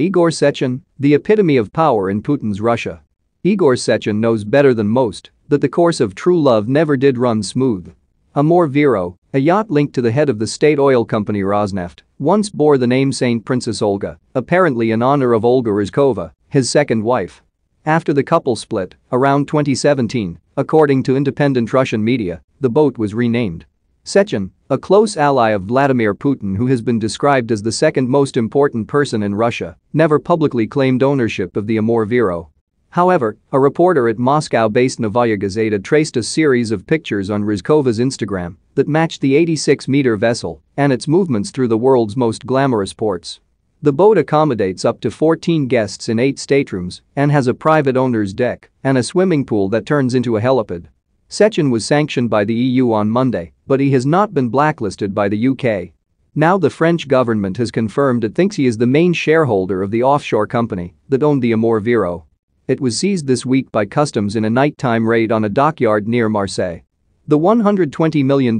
Igor Sechin, the epitome of power in Putin's Russia. Igor Sechin knows better than most that the course of true love never did run smooth. Amor Vero, a yacht linked to the head of the state oil company Rosneft, once bore the name Saint Princess Olga, apparently in honor of Olga Ryzhkova, his second wife. After the couple split, around 2017, according to independent Russian media, the boat was renamed. Sechin, a close ally of Vladimir Putin who has been described as the second most important person in Russia, never publicly claimed ownership of the Amor Vero. However, a reporter at Moscow-based Novaya Gazeta traced a series of pictures on Ryzhkova's Instagram that matched the 86-meter vessel and its movements through the world's most glamorous ports. The boat accommodates up to 14 guests in 8 staterooms and has a private owner's deck and a swimming pool that turns into a helipad. Sechin was sanctioned by the EU on Monday, but he has not been blacklisted by the UK. Now the French government has confirmed it thinks he is the main shareholder of the offshore company that owned the Amor Vero. It was seized this week by customs in a nighttime raid on a dockyard near Marseille. The $120 million,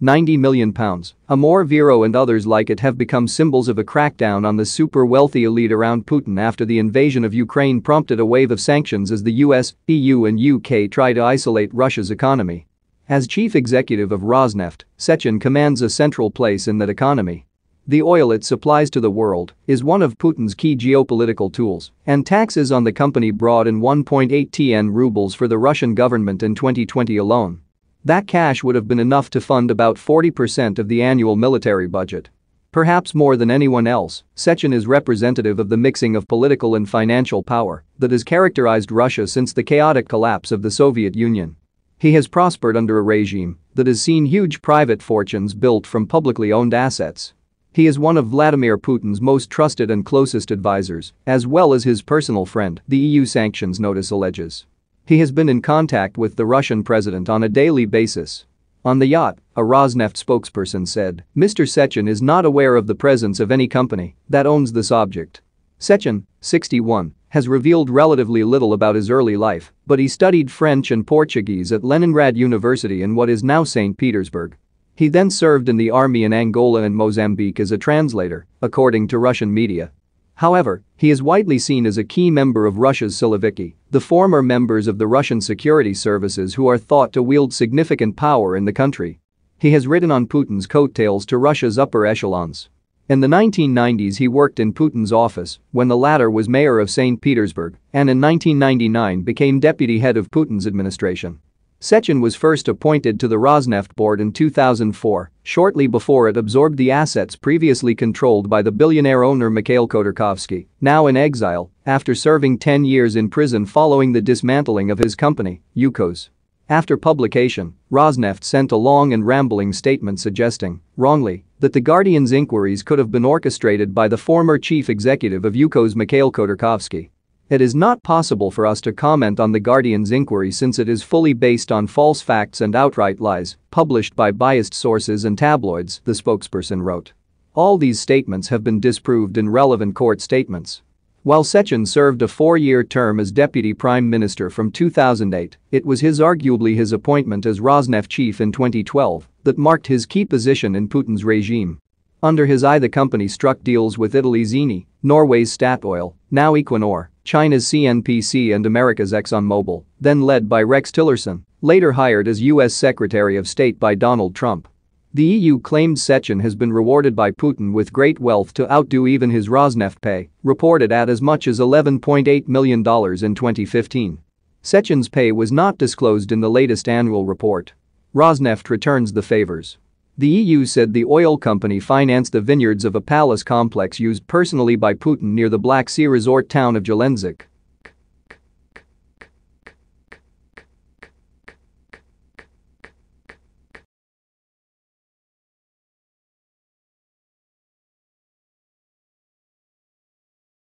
90 million pounds, Amor Vero and others like it have become symbols of a crackdown on the super wealthy elite around Putin after the invasion of Ukraine prompted a wave of sanctions as the US, EU and UK try to isolate Russia's economy. As chief executive of Rosneft, Sechin commands a central place in that economy. The oil it supplies to the world is one of Putin's key geopolitical tools, and taxes on the company brought in 1.8 TN rubles for the Russian government in 2020 alone. That cash would have been enough to fund about 40% of the annual military budget. Perhaps more than anyone else, Sechin is representative of the mixing of political and financial power that has characterized Russia since the chaotic collapse of the Soviet Union. He has prospered under a regime that has seen huge private fortunes built from publicly owned assets he is one of Vladimir Putin's most trusted and closest advisors, as well as his personal friend, the EU sanctions notice alleges. He has been in contact with the Russian president on a daily basis. On the yacht, a Rosneft spokesperson said, Mr. Sechin is not aware of the presence of any company that owns this object. Sechin, 61, has revealed relatively little about his early life, but he studied French and Portuguese at Leningrad University in what is now St. Petersburg. He then served in the army in Angola and Mozambique as a translator, according to Russian media. However, he is widely seen as a key member of Russia's Siloviki, the former members of the Russian security services who are thought to wield significant power in the country. He has ridden on Putin's coattails to Russia's upper echelons. In the 1990s he worked in Putin's office when the latter was mayor of St. Petersburg and in 1999 became deputy head of Putin's administration. Sechin was first appointed to the Rosneft board in 2004, shortly before it absorbed the assets previously controlled by the billionaire owner Mikhail Khodorkovsky, now in exile, after serving 10 years in prison following the dismantling of his company, Yukos. After publication, Rosneft sent a long and rambling statement suggesting, wrongly, that the Guardian's inquiries could have been orchestrated by the former chief executive of Yukos Mikhail Khodorkovsky. It is not possible for us to comment on The Guardian's inquiry since it is fully based on false facts and outright lies, published by biased sources and tabloids, the spokesperson wrote. All these statements have been disproved in relevant court statements. While Sechin served a four-year term as deputy prime minister from 2008, it was his arguably his appointment as Rosneft chief in 2012 that marked his key position in Putin's regime. Under his eye the company struck deals with Italy's Eni, Norway's Statoil, now Equinor, China's CNPC and America's ExxonMobil, then led by Rex Tillerson, later hired as U.S. Secretary of State by Donald Trump. The EU claimed Sechin has been rewarded by Putin with great wealth to outdo even his Rosneft pay, reported at as much as $11.8 million in 2015. Sechin's pay was not disclosed in the latest annual report. Rosneft returns the favors. The EU said the oil company financed the vineyards of a palace complex used personally by Putin near the Black Sea resort town of Gelendzhik.